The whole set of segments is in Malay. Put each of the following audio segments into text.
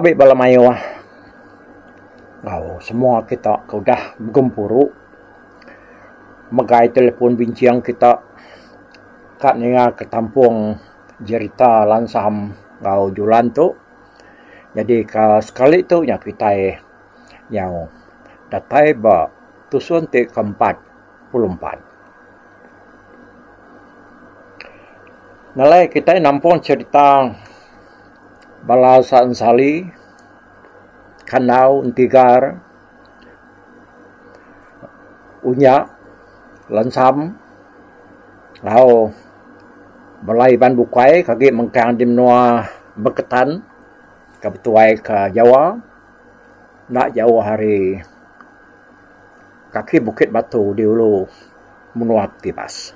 Tapi bala mayo ah. Kau semua kita kau dah bergempuru. Megai telefon bincang kita kat ninga ke tampung jerita lansam kau julan tu. Jadi ka sekali tu nya kita yang datai ba tusun te keempat puluh empat. Nalai kita nampung cerita Balasa Ansali, Kanau, Untigar, Unya, Lansam, Lau, Balai Ban Bukai, kaki mengkang di menua Beketan, kebetuai ke Jawa, nak jauh hari kaki Bukit Batu di Ulu menua Tibas.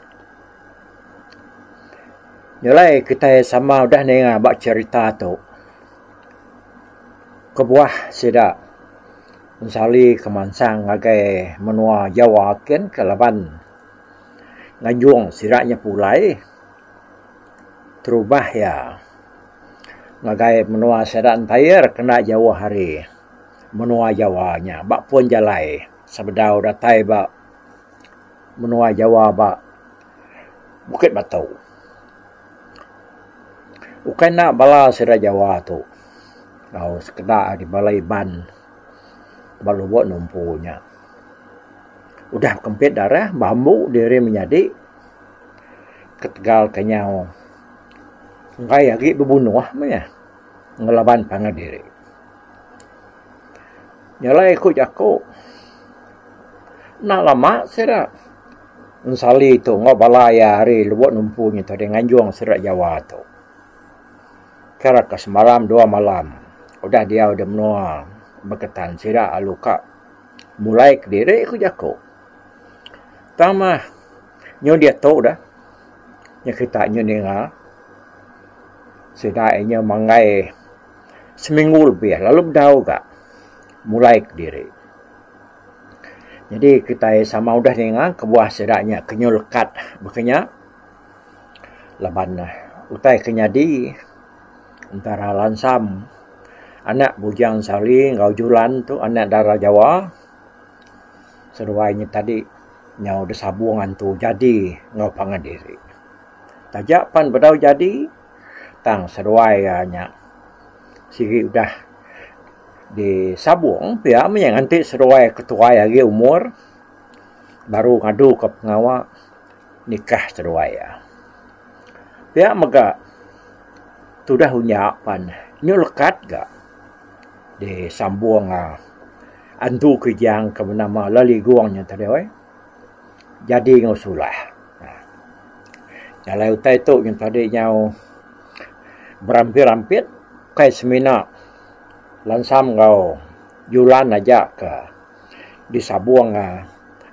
Nilai kita sama udah nenga bak cerita tu kebuah sida Unsali kemansang ngagai menua Jawa ken kelaban. Ngajung siraknya pulai. Terubah ya. Ngagai menua sedan tayar kena Jawa hari. Menua Jawanya bak pun jalai. Sebedau datai bak menua Jawa bak Bukit Batu. Ukai nak bala sira Jawa tu kau sekedar di balai ban baru buat numpunya. Udah kempit darah, bambu diri menjadi ketegal kenyau. Ngai lagi berbunuh ya. Ngelaban pangan diri. Nyala ikut aku. Nak lama sira. Nsali tu ngau balaya hari luat numpunya tadi nganjuang serak Jawa tu. Kira ke semalam dua malam udah dia udah menua berketan sira aluka. Mulai ke diri aku jako tama nyo dia tahu dah. Nya kita nyo dengar. Sedainya mangai seminggu lebih lalu berdau gak. Mulai diri jadi kita sama udah dengar kebuah sedaknya kenyo lekat bekenya laban utai kenyadi antara lansam anak bujang sali ngau julan tu anak darah Jawa. Seruainya tadi nyau de sabungan tu jadi ngau pangan diri. Tajak pan bedau jadi tang seruai nya sigi udah di sabung pihak yang nanti seruai ketua lagi umur baru ngadu ke pengawal nikah seruai ya. Pihak mega tu dah unyak pan nyulekat gak di sambung ah. Antu ke jang ke nama lali guangnya tadi oi. Jadi ngusulah Jalan utai tu yang tadi nyau berampir-ampir kai semina lansam kau julan aja ke di sabuang ah.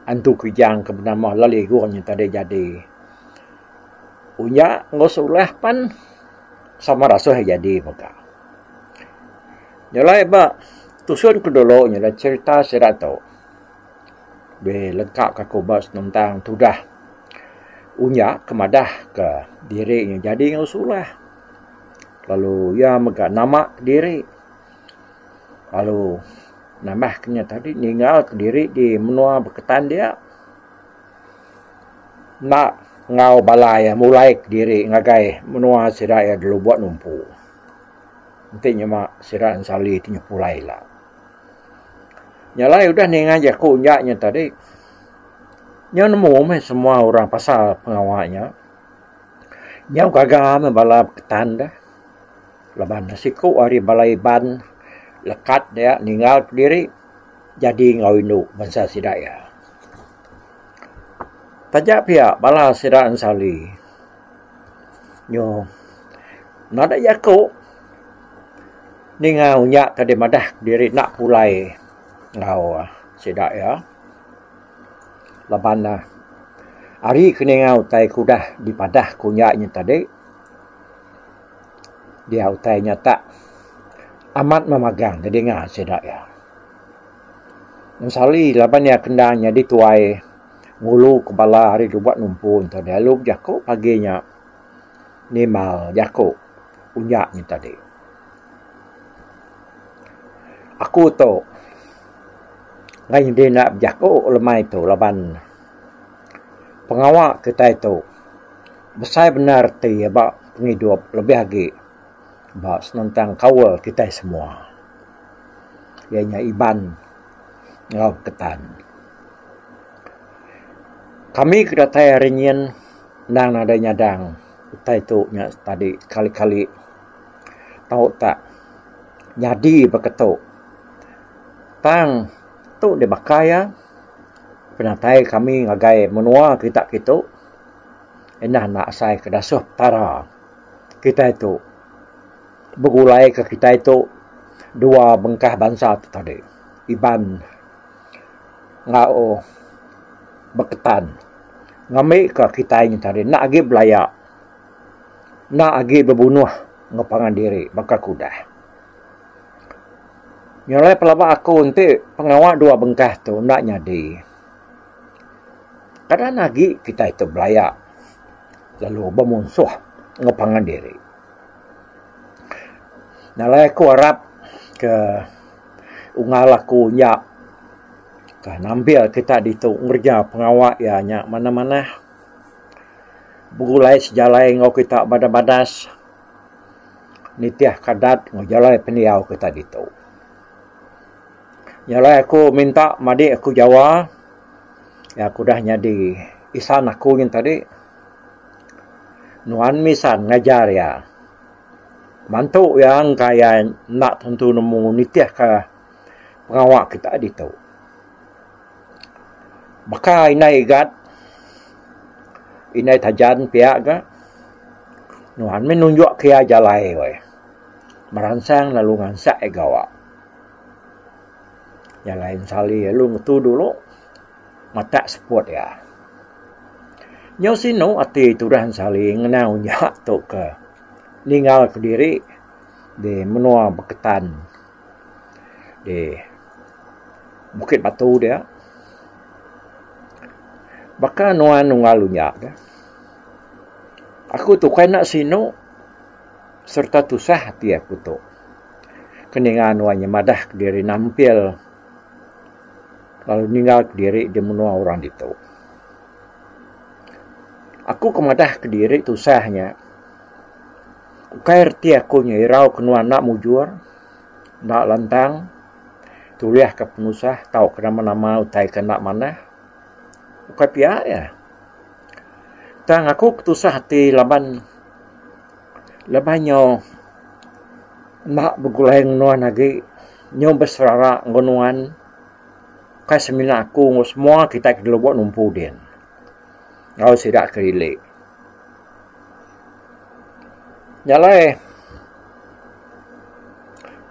Antu kijang ke bernama lali guang yang tadi jadi. Unya ngosulah pan sama rasuh jadi muka Nyalai ba tusun ku dulu nyala cerita sira tau. Be lengkap ka kubas tentang tudah unya kemadah ke diri jadi yang usulah. Lalu ya mega nama diri. Lalu nama kenya tadi ninggal ke diri di menua berketan dia. Nak ngau balai mulai ke diri ngagai menua siraya dulu buat numpu. Nanti mak siraan sali itu nyepulai lah. Nyalai udah ni ngajak aku nyaknya tadi. Nya nemu me semua orang pasal pengawalnya. Nya gagal me balap ketan dah. Laban nasiku hari balai ban lekat dia ninggal diri jadi ngawinu bangsa sidaya. Tajak pihak bala siraan sali. Nyo nada yakuk Ni ngau nyak tadi madah diri nak pulai ngau sedak ya. Laban lah. Hari kini ngau tai kudah di padah kunyaknya tadi. Dia utainya tak amat memagang jadi ngah sedak ya. Misali laban ya kendangnya dituai ngulu kepala hari tu buat numpun tadi. Lalu jago paginya ni mal jago unyaknya tadi. Aku tu ngai dia nak berjaku lemai tu laban. Pengawak kita itu besar benar ti ba penghidup lebih lagi. Ba senantang kawal kita semua. Ianya iban ngau ketan. Kami kedatai rinyan nang ada nyadang. Kita itu nya tadi kali-kali. Tahu tak? Nyadi beketuk tang tu de bakaya penatai kami ngagai menua kita kita enah nak sai ke dasuh tara kita itu. Bergulai ke kita itu. Dua bengkah bangsa tu tadi. Iban ngao beketan. Ngami ke kita ini tadi. Nak agi belaya nak agi berbunuh. Ngapangan diri. Bakal kudah Nyalai pelabak aku untuk pengawal dua bengkah tu nak nyadi. Kadang lagi kita itu belayak. Lalu bermusuh ngepangan diri. Nyalai aku harap ke ungal aku nyak. Kan ambil kita di tu ngerja pengawal ya nyak mana-mana. Bugulai sejalai ngau kita badas-badas. Nitiah kadat ngojalai peniau kita di tu. Yalah aku minta madi aku jawa. Ya aku dah nyadi isan aku yang tadi. Nuan misan ngajar ya. Mantu yang kaya nak tentu nemu nitiah ke pengawak kita di tu. Maka inai igat. Inai tajan pihak ke. Nuan menunjuk kia jalai. Meransang lalu ngansak egawak. Yang lain sali lu ngetu dulu. Mata support ya. Nyau sino ati turan sali ngenau nyak tu ke. Ninggal ke diri. Di menua beketan. Di bukit batu dia. Baka nuan nungalu nyak dia. Aku tu nak sino. Serta tusah hati aku tu. Keningan nuannya madah diri nampil lalu meninggal ke diri di menua orang itu. Aku kemadah ke diri itu sahnya. Ukair ti aku nyirau kenua nak mujur, nak lantang, tuliah ke penusah, tahu kena nama utai kena mana. Ukai pihak ya. Tang aku ketusah hati laban, labannya nak bergulai nuan lagi, nyom berserara ngonuan, kai semina aku ngos semua kita ke buat numpu dia. Ngau sidak kerile. Nyalai.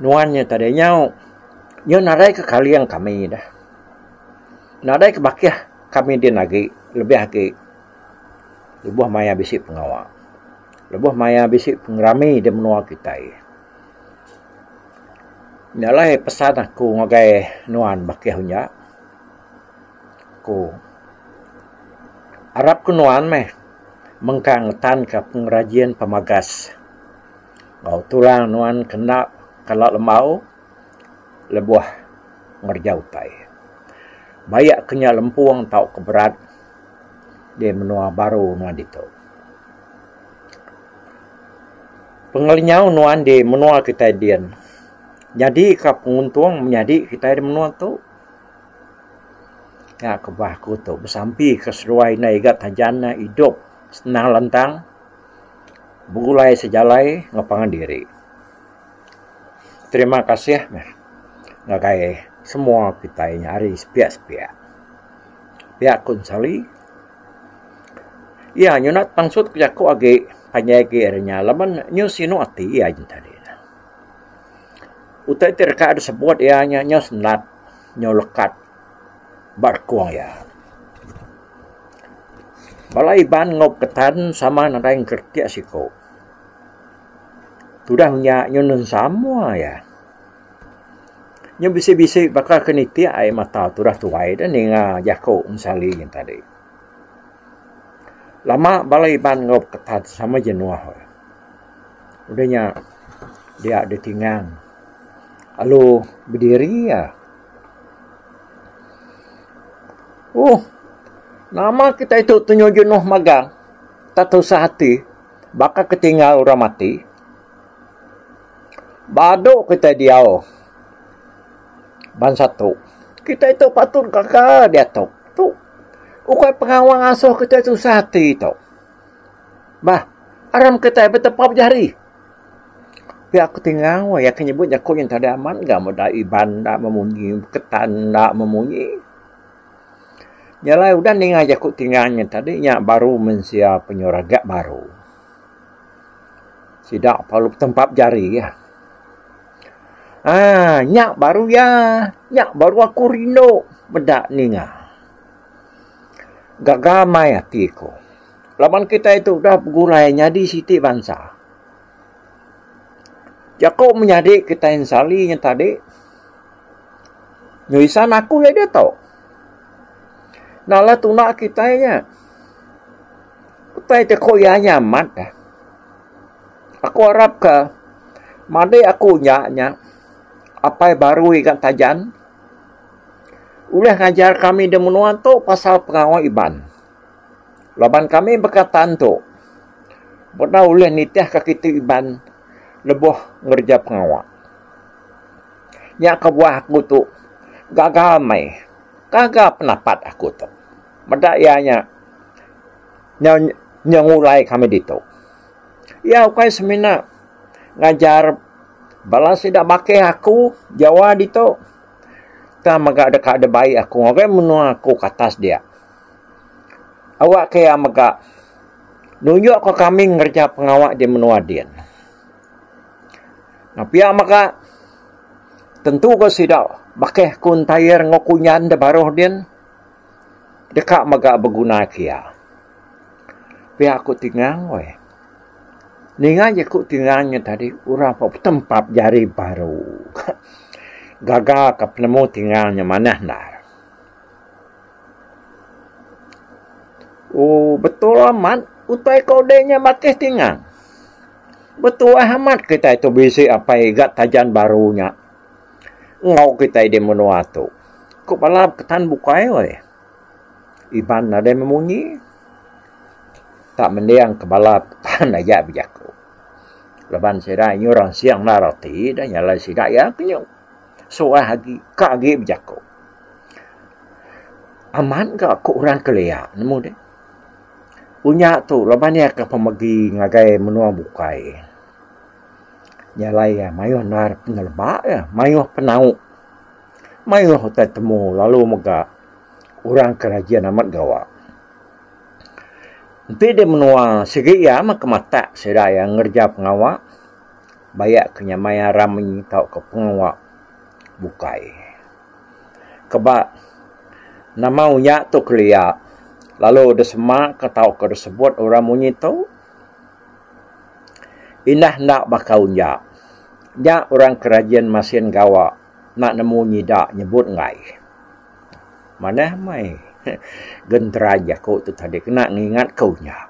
Nuannya tadi nyau. Nyo narai ke kalian kami dah. Narai ke bakiah kami dia lagi. Lebih lagi. Lebuh maya bisik pengawal. Lebuh maya bisik pengrami dia menua kita. Nyalai pesan aku ngagai nuan bakiah hunyak ko. Arab kunuan meh mengkang tan ke pengrajian pemagas. Gau tulang nuan kena kalau lemau lebuah ngerjau tai. Bayak kenya lempuang tau keberat dia menua baru nuan itu. Pengalinyau nuan di menua kita dian. Jadi ke penguntung menjadi kita di menua tu Ya ke bah ku tu bersampi ke seruai na igat tajana hidup senang lantang bulai sejalai ngapangan diri. Terima kasih meh. Ngakai semua kita ini hari sepiak-sepiak. Pihak kun sali. Ya, nyunat pangsut ku agi panjai ke ernya. Laman nyu sinu ati ya tadi. utai terka ada sebut ianya nya senat nya lekat barkuang ya. Balai ban ngop ketan sama nada yang kertia siko. Sudah nya nyunun semua ya. Nya bisa-bisa bakal kenitia ai mata tu dah tuai dan ninga jako unsali yang tadi. Lama balai ban ngop ketat sama jenuah udahnya dia ada tinggal Lalu berdiri ya. Oh, nama kita itu tunjuk magang. Tak tahu sehati. Bakal ketinggal orang mati. Baduk kita dia. Ban satu. Kita itu patut kakak dia tu. Tu. Ukai pengawang asuh kita itu sehati tu. Bah, aram kita bertepap jari. Ya aku tinggal, ya aku nyebut aku yang tak ada aman, gak mau dah iban, tak memunyi, ketan, tak memunyi. Yalah, udah nih aja aku tinggalnya tadi, nya baru mensia penyoragat baru. Sidak perlu tempat jari ya. Ah, nyak baru ya, nyak baru aku rindu, bedak ninga. Gagal mai hatiku. Laman kita itu udah gulainya di Siti Bangsa. Jakob menjadi kita yang tadi. Nyuisan aku ya dia tahu. Nala tunak kita ya. Kita itu kau ya nyaman dah. Aku harap ke. Made aku nyaknya. Apa yang baru ikan tajan. Ulah ngajar kami di menuan tu pasal pengawal iban. Laban kami berkata tu. Benda ulah nitiah ke kita iban lebuh ngerja pengawal. Yang kebuah aku tu gagal mai. Gagal pendapat aku tu. Medak ianya nyang nyangulai kami di tu. Ya, aku semina ngajar balas tidak pakai aku Jawa di tu. Tak maga dekat ada baik aku. Aku menua aku ke atas dia. Awak kaya maga nunjuk ke kami ngerja pengawak di menua dia. Tapi maka tentu ko sida bakeh kun tayar ngokunyan de baroh din dekat maga berguna kia. Pihak aku tinggal we. Ninga je ku tinggalnya tadi urang pa tempat jari baru. Gagal ke penemu tinggalnya mana nar. Oh betul amat utai kodenya bakeh tinggal. Betul amat kita itu bisi apa igat tajan barunya. Ngau kita di menua tu. Kau pala ketan bukai we. Iban ada memunyi. Tak mendiang kepala ketan aja bijakku. Leban sira orang siang narati dan nyala sira ya kenyo. Soal lagi kagi bijakku. Aman ke aku orang kelia nemu deh. Punya tu leban ya ke pemagi ngagai menua bukai nyalai ya mayo nar pengelba ya mayo penau mayo hotel temu lalu moga orang kerajaan amat gawa Nanti dia menua segi ya mak mata sedaya ngerja pengawa bayak kenyamaya rami tau ke pengawa bukai. Keba nama unya tu kelia. Lalu ada semak ke tau ke sebut orang munyi tau inah nak bakau nya. Nya orang kerajaan masin gawa nak nemu nyida nyebut ngai. Mana mai? Gendera aja kau tu tadi kena ngingat kau nya.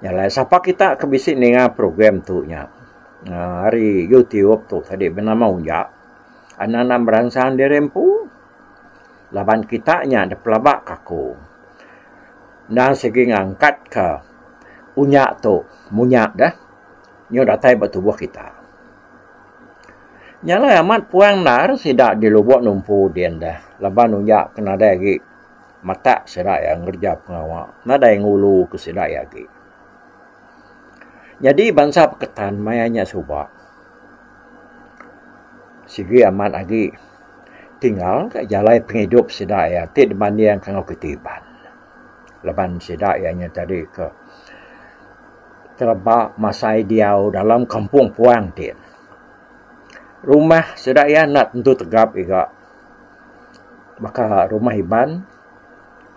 Yalah, siapa kita kebisik dengar program tu nya. Uh, hari YouTube tu tadi bernama Unja. Anak-anak berangsang di rempu. Laban kita nya ada pelabak kaku. Dan segi ngangkat ke unyak tu munyak dah nyo datai bertubuh kita. Nyala amat puang nar sidak di lubuk numpu dian dah. Laban unyak kena ada lagi mata sidak yang kerja pengawal nada yang ulu ke sidak lagi jadi bangsa peketan mayanya subak. Sigi amat lagi tinggal ke jalan penghidup sidak ya tidak mandi yang kangau ketiban. Laban sidak yang tadi ke terbak masai dia dalam kampung puang dia. rumah sudah ya nak tentu tegap juga. Maka rumah Iban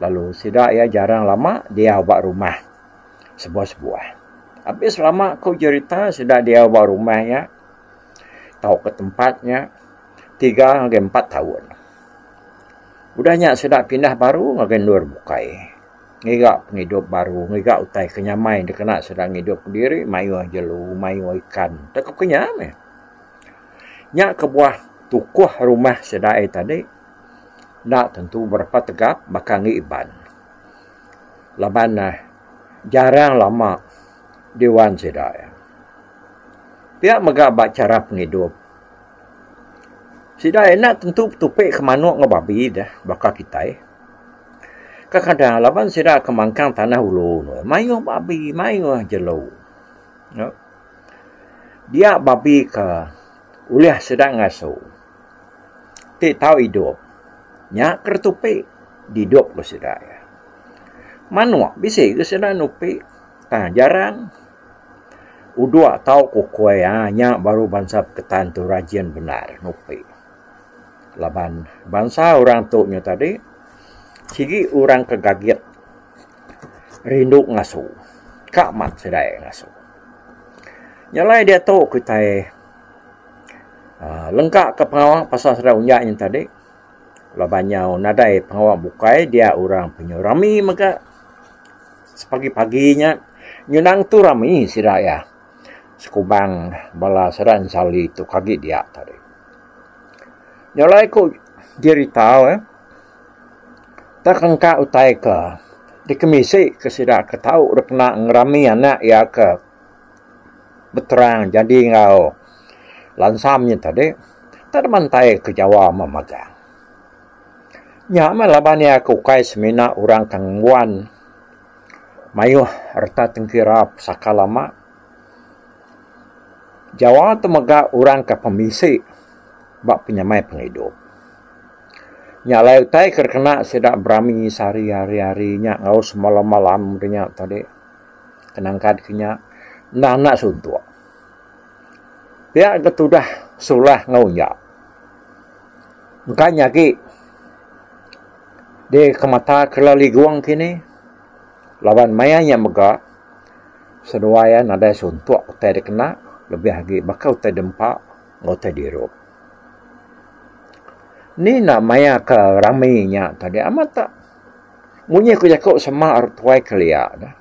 lalu sudah ya jarang lama dia buat rumah sebuah-sebuah. Habis lama kau cerita sudah dia buat rumahnya tahu ke tempatnya tiga hingga empat tahun. Udahnya sudah pindah baru ngagen luar bukai. Ngigak penghidup baru, ngigak utai kenyamai dia kena sedang hidup sendiri, mayu jelu, mayu ikan. Tak kenyam ya. Nyak ke buah tukuh rumah sedai tadi, nak tentu berapa tegap, maka ngiban. Laban nah, jarang lama dewan sedai. Pihak megak bak cara penghidup. Sedai nak tentu tupik ke manuk ngebabi dah, bakal kita eh kadang-kadang laban sira kemangkang tanah ulu mayu babi mayu jelo no? dia babi ke uliah sedang ngaso ti tahu hidup. Nya kertupe hidup ke sira ya. Manua bisa ke sira nupi ta jarang. Udua tahu ko koe nya baru bangsa ketan tu rajin benar nupi laban bangsa orang tu tadi Sigi orang kegaget. Rindu ngasu. Kak mat sedai ngasu. Nyalai dia tahu kita uh, lengkap ke pengawal pasal sedai unyak yang tadi. Labanya nadai pengawal bukai dia orang penyurami maka sepagi-paginya nyunang tu rami si raya. Sekubang bala sedan sali tu kaki dia tadi. Nyalai ko diri tahu eh tak engka utai ke? Di kemisi ke sida ke tahu dak nak ngerami anak ya ke? Beterang jadi ngau. Lansamnya tadi tak mantai ke Jawa memagang nya malabani aku kai semina orang kangwan mayu harta tengkirap sakalama Jawa temaga orang ke pemisi bak penyamai penghidup Nya lai tai kena sedak berami sehari hari hari. Nya ngau semalam malam nya tadi. Tenangkan kenya nak nak suntuk. Dia ketudah sulah ngau nya. Makanya ki. De kemata kelali guang kini. Lawan maya nya mega. Seduaya nada suntuk. Tai kena. Lebih lagi bakal tai dempak. Ngau tai dirup ni nak maya ke ramainya? Tadi amat tak? Munyi aku cakap sama artuai kelia dah.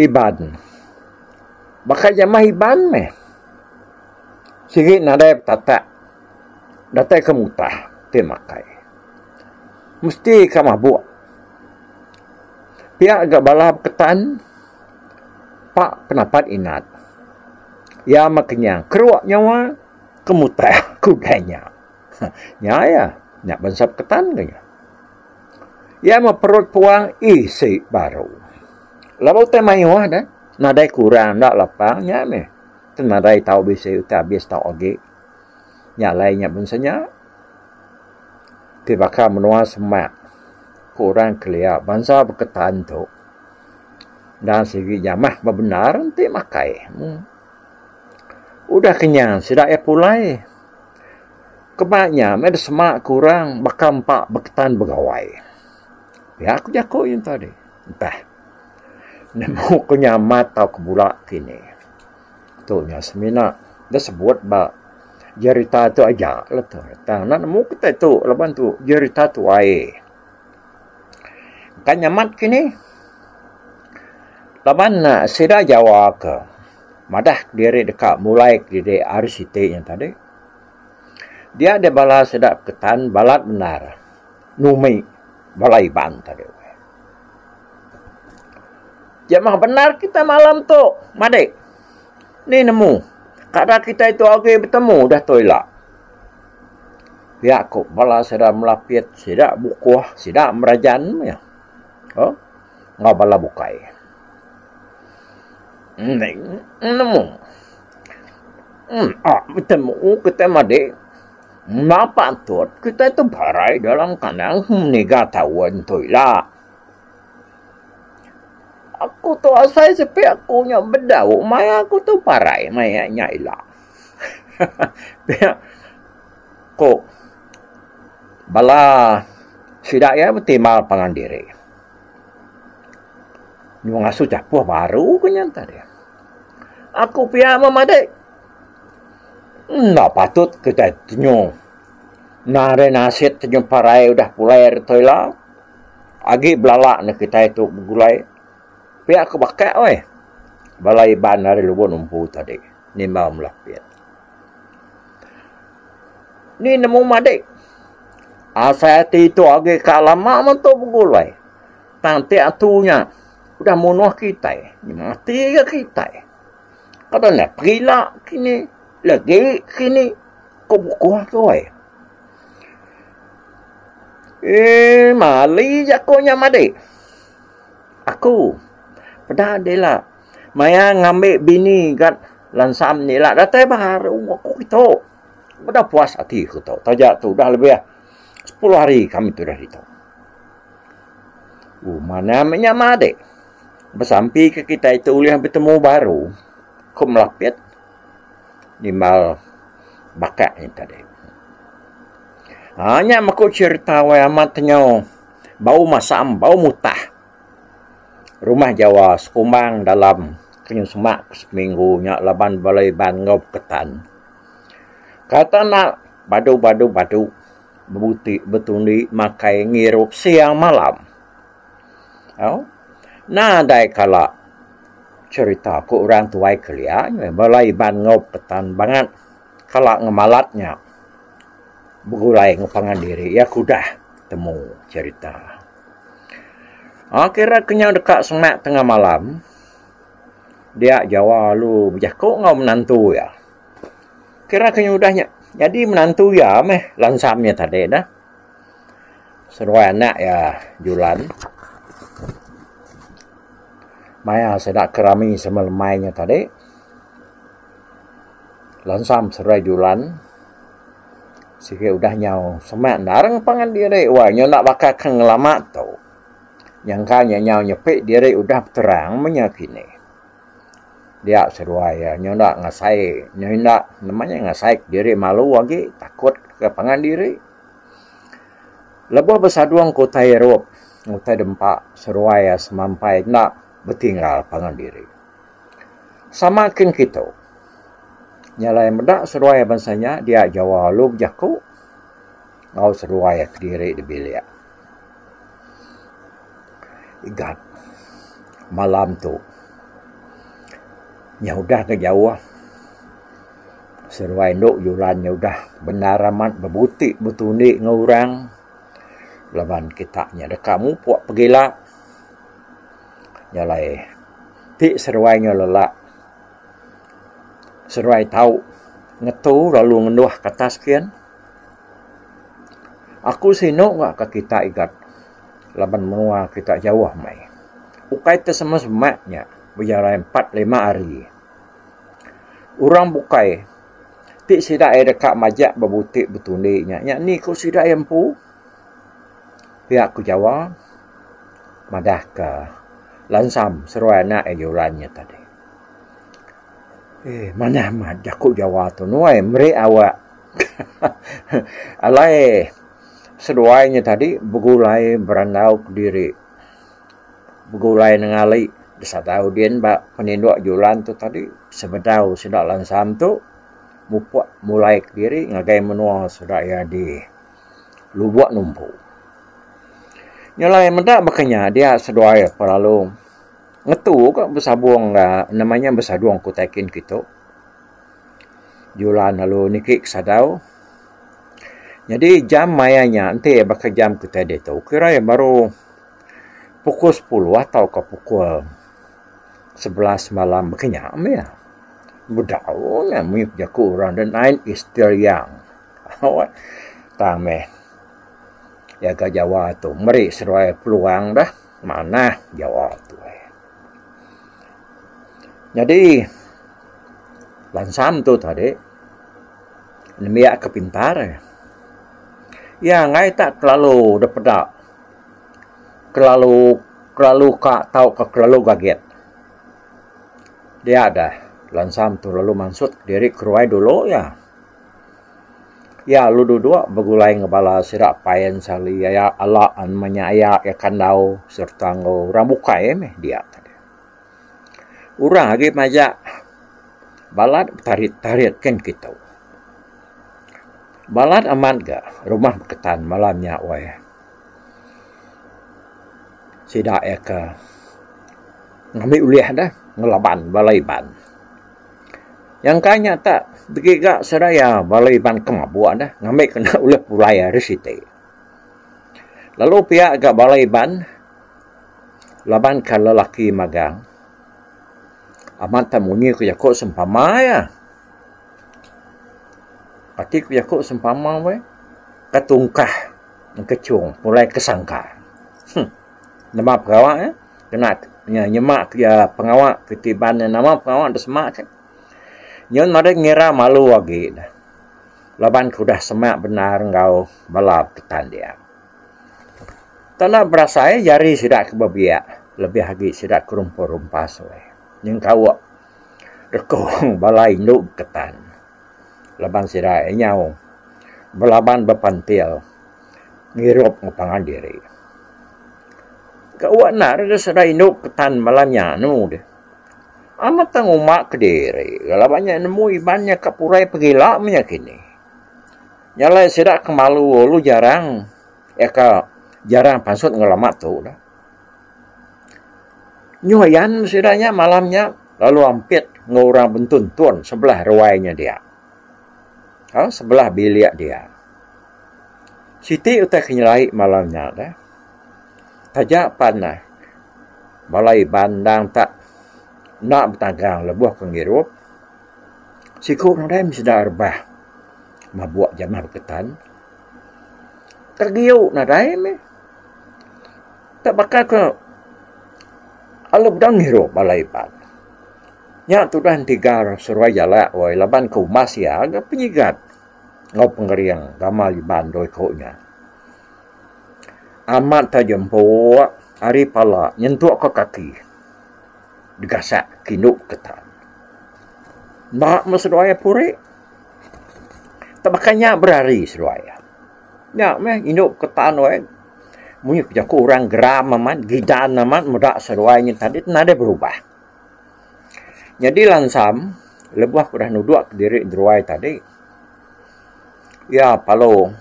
Iban. Bakal jamah iban meh? Sikit nada tata data ke mutah. Te makai. Mesti ke mabuk? Pihak agak balap ketan pak pendapat inat. Ya makanya keruak nyawa kemutah kudanya. Nya ya, nya bensap ketan kaya. Ya mau perut puang isi baru. Lalu teh mayu ada, nadai kurang nak lapang nya me. Tenadai tahu bisa uta habis tahu oge. Nya lainnya bensanya. Tiba menua semak. Kurang kelia bangsa berketan tu. Dan segi jamah benar nanti makai. Hmm. Udah kenyang, sudah ya pulai. Kebaknya, ada semak kurang, bakal empat berketan bergawai. Ya, aku jago yang tadi. Entah. Nemu kunya mata kebulak kini. Tu nya semina. Dia sebut ba cerita tu aja lah tu. Tang nak nemu kita tu leban tu cerita tu ai. Kan nyamat kini. Leban nak sida Jawa ke madah diri dekat mulai diri RCT yang tadi. Dia ada bala sedap ketan, balat benar. Numi, balai ban tadi. Jamah benar kita malam tu, madik. Ni nemu. Kada kita itu lagi bertemu, dah toilet. Ya, aku bala sedap melapit, sedap bukuh, sedap merajan. Ya. Oh, ngah bala bukai. Neng, nemu. Hmm, ah, bertemu kita made. Mapa tu, kita itu parai dalam kandang meniga tawan tu lah. Aku tu asal sepi aku nya bedau, maya aku tu parai maya nya ilah. Pihak kok bala sidak ya betimal pangan diri. Ni ngasu capuh baru kenyata dia. Aku pihak mamadik. Nak patut kita tunjuk. Nare nasit tunjuk parai udah pulai retoila. Agi belalak nak kita itu bergulai. Pihak aku bakai oi. Balai ban dari luar numpu tadi. Ni mau melapit. Ni nemu madik. Asa hati itu agi kak lama mentuk bergulai. Tanti atunya. Udah munuh kita. Ni mati ke kita. Kata nak pergi lah kini. Lagi kini. Kau bukuh tu eh. Eh, mali jakonya madik. Aku. Pada dia lah. Maya ngambil bini kat lansam ni lah. Datai baru aku kita. Pada puas hati kita. Tajak tu dah lebih lah. Sepuluh hari kami tu dah itu. Uh, mana namanya madik. Bersampi ke kita itu oleh bertemu baru. Kau melapit. Nimal bakat ni tadi. Hanya aku cerita wa amatnya bau masam, bau mutah. Rumah Jawa sekumbang dalam kenyum semak seminggu nyak laban balai ban ngop ketan. Kata nak badu badu badu bebuti betundi makai ngirup siang malam. Oh, nah dai kala cerita ku orang tuai kelia balai ban ngop ketan banget kala ngemalatnya bergulai ngepangan diri. Ya kudah temu cerita. Akhirnya kenyang dekat semak tengah malam. Dia jawab lu berjakuk ngau menantu ya. Kira kenyang udahnya. Jadi menantu ya meh lansamnya tadi dah. Seruai anak ya Julan. Maya sedak kerami semelemainya tadi. Lansam serai Julan. Sikit udah nyau semak narang pangan diri. Wah, nyau nak bakal keng lama tau. Yang kanya nyau nyepik diri udah terang menyakini. Dia seruai ya. Nyau nak ngasai. Nyau nak namanya ngasai diri malu lagi. Takut ke pangan diri. Lebuh bersaduang kota Eropa. Kota dempak seruai ya semampai nak bertinggal pangan diri. Samakin kita nyalai medak seruai bansanya dia jawa lu jaku. Ngau seruai ke diri di bilik. Igat malam tu nya udah ke jauh. Seruai nduk yulan nya udah benar amat bebutik betunik ngurang laban kita nya dekamu puak pergilah nyalai ti seruai nya lelak serai tahu ngetu lalu ngenduh kata sekian. Aku sino nggak ke kita ikat laban menua kita jauh mai. Ukai te sama semaknya berjalan empat lima hari. Orang bukai ti sida ada kak majak bebutik betuniknya nya. Ni kau sida empu. Pihak ku jawab madah ke. Lansam seruai nak ejulannya tadi Eh, mana amat jakuk jawa tu. Nuai, meri awak. Alai, seduainya tadi, begulai berandau diri. Begulai nengali. Desa tahu dia, mbak peninduk jualan tu tadi. Sebedau sedak lansam tu. Mupuak mulai diri, ngagai menua sudah ya di lubuk numpu. Nyalai mendak makanya dia seduai perlalu ngetu kok bersabuang lah namanya bersaduang ku takin kita jualan lalu nikik sadau. Jadi jam mayanya nanti ya bakal jam kita dia tu kira ya baru pukul 10 atau ke pukul 11 malam. Berkenyam ya. Budau ya muyuk jaku orang. The night is still young tame. Ya ke Jawa tu. Meri seruai peluang dah. Mana Jawa tu jadi lansam tu tadi nemiak kepintar ya ngai tak terlalu dapat terlalu terlalu kak tahu ke terlalu kaget dia ada. Lansam tu lalu mansut diri keruai dulu ya. Ya lu dua begulai ngebala sirak payen sali ya ala an manyaya ya kandau serta ngo rambuka ya meh dia urang lagi majak balad tarit tarit kan kita. Balad aman ga? Rumah ketan malamnya wah sidak ya ke? Ngambil uliah dah ngelaban balai ban yang kanya tak begiga seraya balai ban kemabuan dah ngambil kena ulah pulaya resite. Lalu pihak agak balai ban laban kan lelaki magang. Amat tak munyi ku yakut sempama ya. Pati ku yakut sempama we. Katungkah kecung mulai kesangka. Hmm. Nama pegawai ya. Kena nyemak ya pengawak ketiban nama pengawak dah semak kan. Nyon mari ngira malu lagi dah. Laban ku dah semak benar engkau balap ketan dia. Tanah berasa ya jari sidak kebabiak. Lebih lagi sidak kerumpur-rumpas we. Yang kau rekong balai nuk ketan. Laban sidak nyau. Belaban bepantil. Ngirup ngepangan diri. Kau nak reda sedai nuk ketan malamnya nu deh amat tang umak kediri. Kalau banyak nemu ibannya kapurai pergi lah kini. Nyalai sedak kemalu lu jarang. Ya ka jarang pasut ngelamat tu dah. Nyuayan sedaknya malamnya lalu ampit ngorang bentun tuan sebelah ruainya dia. Ha, sebelah bilik dia. Siti utai kenyelai malamnya dah. Tajak panah. Balai bandang tak nak bertagang lebuh pengirup. Sikuk nang dah mesti dah arbah. Mabuak jamah berketan. Tergiuk nak dah. Tak bakal ke Alam dan hirup balai pan. Nya tu dah tiga seruai jalak wai laban ku masih agak penyigat. Ngau pengeriang gamal iban doi koknya. Amat tajempuk hari pala nyentuk ke kaki degasak kinuk ketan. Nak meseruaya puri. Tak makanya berari seruaya. Ya, meh inuk ketan wae. Munyi kerja kurang geram aman, gidan aman, mudak seruanya tadi nada berubah. Jadi lansam, lebuah kudah nuduk ke diri deruai tadi. Ya, palo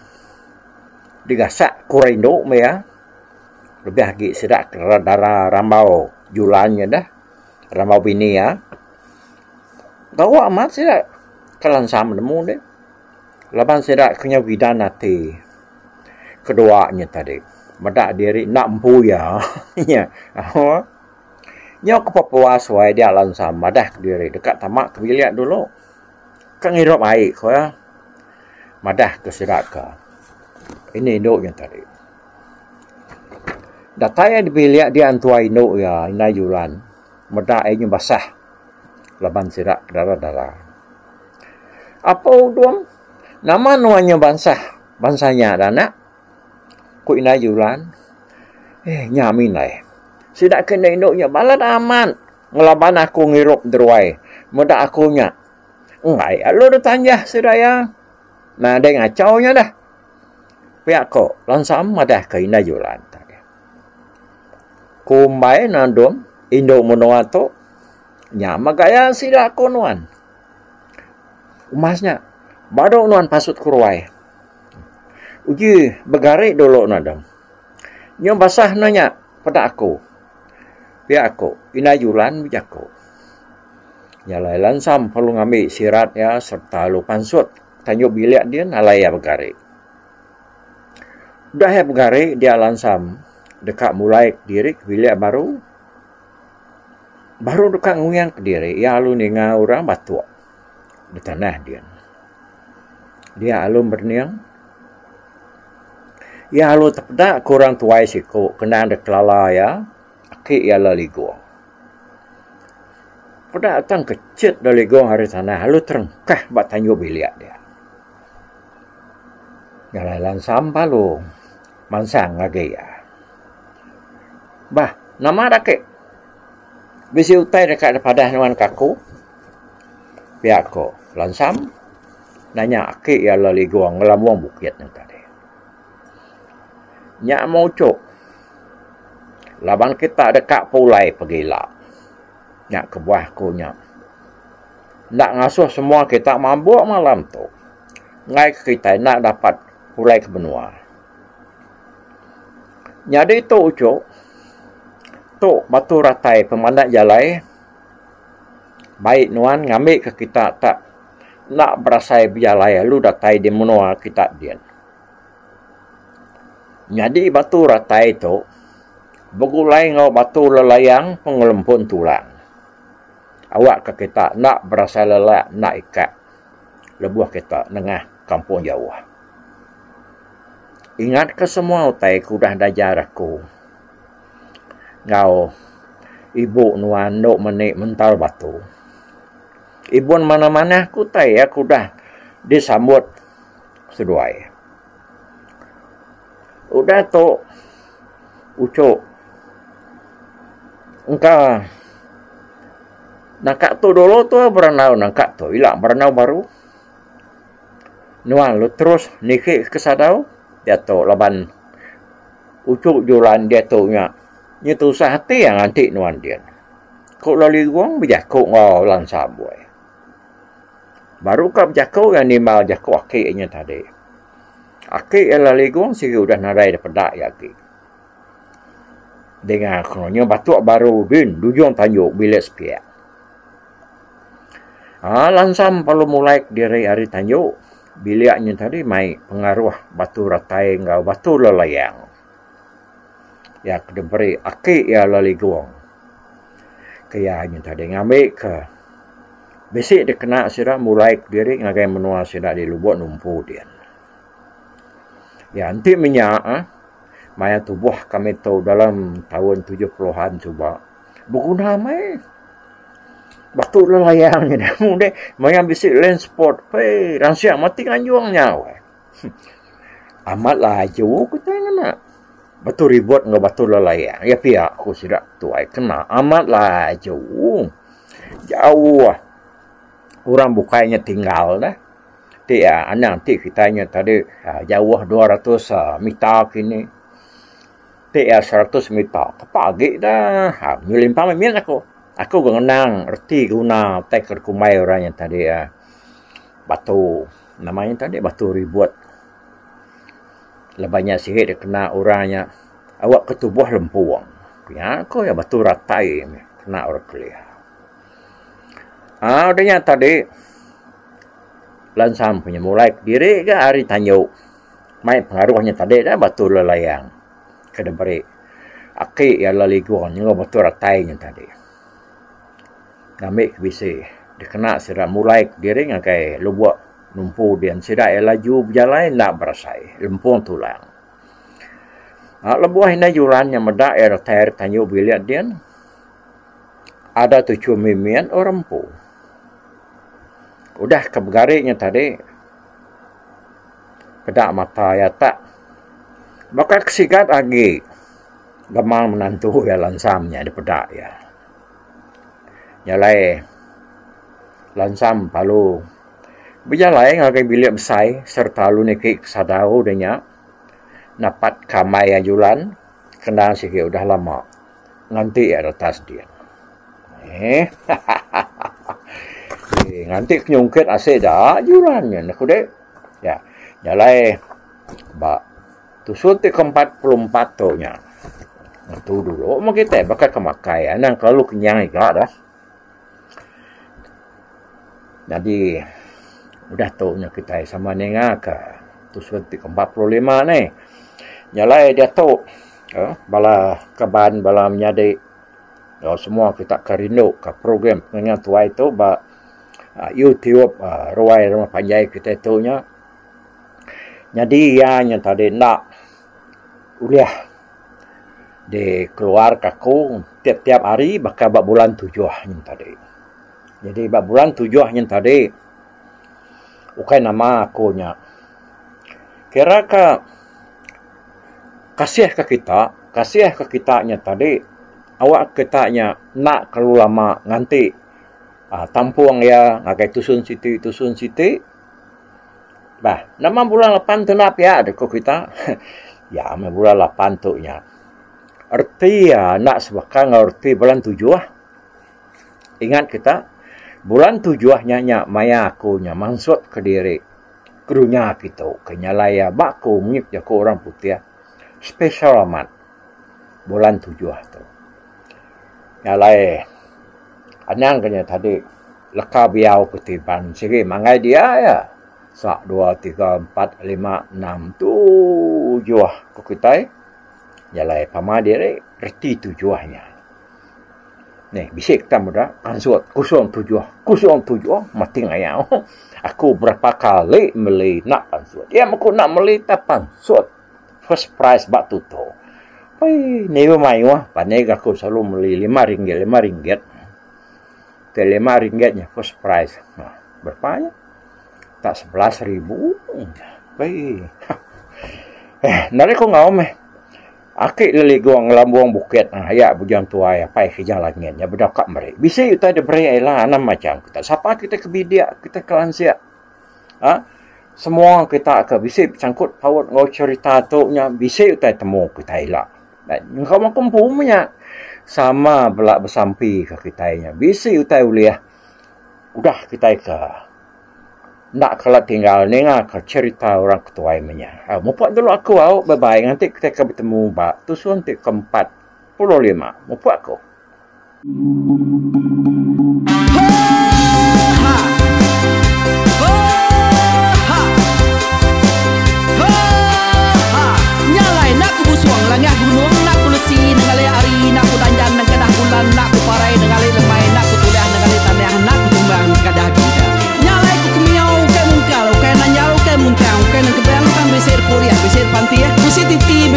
digasak kurang me ya. Lebih lagi sedak darah rambau julannya dah ramau bini ya. Tahu amat sih kalan sama nemu deh. Laban saya kena widan nanti. Keduanya tadi. Madak diri nak empu ya. ya. Oh. Nya ke Papua suai dia lan sama dah diri dekat tamak ke bilik dulu. Kan ngirop air ko ya. Madah ke sirat ke. Ini induk yang tadi. Datanya di bilik dia antua induk ya. Ina yulan medak airnya basah laban sirak darah-darah. Apa uduam? Nama nuanya bansah. Bansanya ada nak. Ku ina yulan. Eh, nyamin lah. Sidak kena induknya. Balat aman. Ngelaban aku ngirup deruai. Medak aku nya. Ya. Lu dah tanya sidaya. Nah, ada ngacau nya dah. Pihak kau. Lansam ada ke ina. Kumbai nandum indo monoato nya magaya sila konuan umasnya bado nuan pasut kurwai uji begare dulu nadam. Nyo basah nanya pada aku. Pihak aku inayulan bijako nyalai lansam perlu ngambil sirat ya serta lu pansut tanyo bilik dia nalaya begare udah ya begare dia lansam. Dekat mulai diri bilik baru. Baru dekat nguyang ke diri ya alu ni ngah orang batu di tanah dia. Dia alu berniang ya alu terpedak kurang tuai siku kena ada kelala ya. Aki ya lali gua pada datang kecil dari gua hari tanah alu terengkah bat tanyo bilik dia. Galalan sampah lu mansang lagi ya. Bah, nama rakyat Bisi utai dekat pada nuan kaku. pihak ko lansam. Nanya aki ya lali gua ngelamuang bukit yang tadi nyak mau cok laban kita dekat pulai pergi lah nyak ke buah ku nyak nak ngasuh semua kita mabuk malam tu. Ngai kita nak dapat pulai ke benua nyadi tu cok tu batu ratai pemandak jalai. Baik nuan ngambil ke kita tak. Nak berasai bialai lu datai di menua kita dia. Jadi batu ratai itu begulai ngau batu lelayang pengelempun tulang. Awak ke kita nak berasai lelak nak ikat lebuah kita nengah kampung jauh. Ingat ke semua utai kudah dajar aku. Ngau ibu nuan nuk menik mental batu ibun mana-mana tahu ya aku dah disambut seduai. Udah tu ucuk. Engkau nak tu dulu tu berenau nak tu. Hilang berenau baru. Nuan lu terus nikik kesadau dia tu laban. Ucuk jualan dia tu nya nyetu sahati yang antik nuan dia kok lali guang berjakuk ngau buai Baru kau berjakau yang ni mal jakau akiknya tadi. Akik ialah legong sehingga sudah narai daripada ya akik. Dengan kononnya batuk baru din dujung tanjuk bilik sepiak. Ha, langsam perlu mulai diri hari tanjuk. Biliknya tadi mai pengaruh batu ratai ngau batu lelayang. Ya kedemberi akik ialah legong. Kayaknya tadi ngambil ke Besik dia kena sirah mulai diri ngagai menua sirah di lubuk numpu dia. Ya, nanti minyak, eh? maya tubuh kami tahu dalam tahun 70-an cuba. Berguna mai. Batu lelayangnya dah. Mudah, maya bisik land sport. Hei, ransiak mati kanjuangnya. Amat laju, kita yang nak. Batu ribut dengan batu lelayang. Ya pihak aku sidak tuai kena. Amat laju. Jauh orang bukannya tinggal dah. Ti ya, anak ti kitanya tadi uh, jauh 200 uh, meter kini. Ti ya 100 meter. Kepagi dah. Ha, nyulimpang memang aku. Aku mengenang erti guna teker kumai orang yang tadi. Uh, batu. Namanya tadi batu ribut. Lebahnya sihir dia kena orangnya. Awak ketubuh lempuang. Ya, kau ya batu ratai. Kena orang kelihatan. Ah, adanya tadi lansam punya mulai diri ke hari tanyo. Mai pengaruhnya tadi dah batu lelayang. Kada beri. Aki ya lali guan yang batu ratainya tadi. Ngambil bisi. Dia kena sira mulai diri ngakai lubuk numpu dia sira ya laju berjalan nak berasai lempung tulang. Ah, lebuah ini juran yang ya ratai tanyo biliat dia. Ada tujuh mimian orang pun. Udah kebegariknya tadi. Pedak mata ya tak. Bakal kesigat lagi. Gemang menantu ya lansamnya di pedak ya. Nyalai. Lansam palu. Berjalai ngakai bilik besai. Serta lu nikik sadau denya. Napat kamai ajulan. Kena sikit udah lama. Nanti ya retas dia. Eh. nganti nyungkit ase dah jurannya nak kude ya. Nyalai ba tu suntik ke 44 tu nya. Tu dulu mau kita bakal kemakai. Anang kalau kenyang juga dah. Jadi udah tu nya kita sama nenga ke. Tu suntik ke 45 ni. Nyalai dia tu ya, bala keban bala menyadi ya, semua kita kerindu ke program dengan tua itu ba uh, YouTube uh, ruai rumah panjai kita itu nya. Jadi ya nya tadi nak uliah. Di keluar kaku tiap-tiap hari bakal bak bulan tujuh nya tadi. Jadi bak bulan tujuh nya tadi ukai nama aku nya. Kira ka kasih ke kita kasih ke kita nya tadi awak kita nya nak kalau lama nganti uh, tampuang ya. Ngakai tusun siti tusun siti bah nama bulan lapan tu nak ya ada kita ya me bulan lapan tu nya. Arti ya nak sebakang arti bulan tujuh ah. Ingat kita bulan tujuh ah nya maya aku nya maksud ke diri kerunya kita kenyalaya bakku mengip ya orang putih special amat bulan tujuh tu. Nyalai Anyang kanya tadi leka biau kutipan sigi mangai dia ya. Sak dua tiga empat lima enam tujuh ko kitai. Jalai pama dia re reti tujuhnya. Nih bisik kita muda ansut kusung tujuh kusung tujuh mati ngayau. Aku berapa kali meli nak ansut. Ya aku nak meli tapan sut first prize bak tuto. Hei, ni mai wah, panai aku selalu meli lima ringgit, lima ringgit ke lima ringgitnya first price. Nah, berapa ya? Tak sebelas ribu. Baik. eh, nari ko ngau me. Aki lili gua ngelambuang bukit. Nah, ya bujang tua ya. Pai ke jalannya. Ya berdakak mereka. Bisa yuta ada beri lah. Anam macam kita. Siapa kita ke bidia. Kita ke lansia. Ha? Semua kita ke bisa cangkut pawat ngau cerita tu bisa yuta temu kita ilah. Dan kau makum punya sama belak bersampi ke kita nya. Bisi utai uliah. Udah kita ke nak kalau tinggal nenga ke cerita orang ketua imanya. Ah, mupak dulu aku au bye bye nanti kita ke bertemu ba. Tu keempat puluh lima. Mupak aku. Nyalai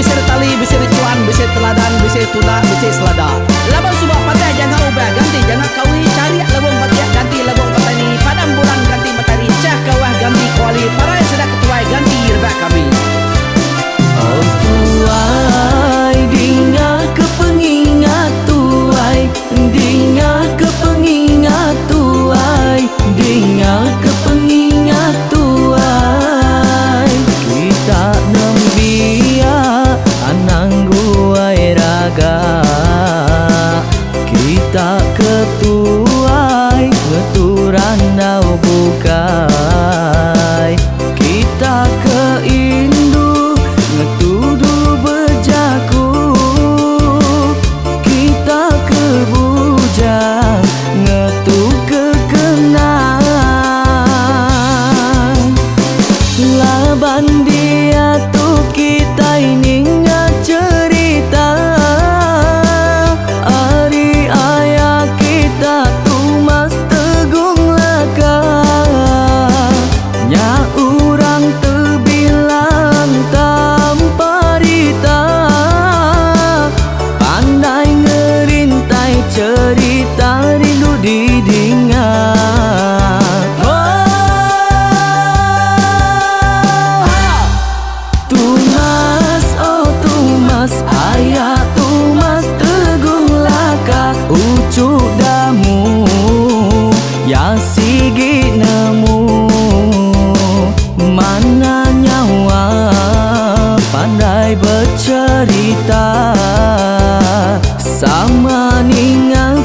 besir tali besir cuan besir teladan besir tudak besir selada. Laban subah patai jangan ubah. Ganti jangan kawi cari labung patai ganti patai ni. Padam bulan ganti matahari cah kawah ganti kuali. Parai sedang ketuai ganti rebak kami. Oh tuai dinga kepengingat tuai. Dinga pandai bercerita sama ningal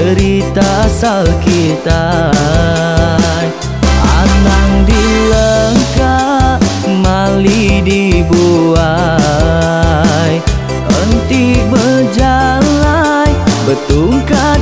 cerita asal kita. Anang dilengkap, mali dibuai. Entik berjalan betungkat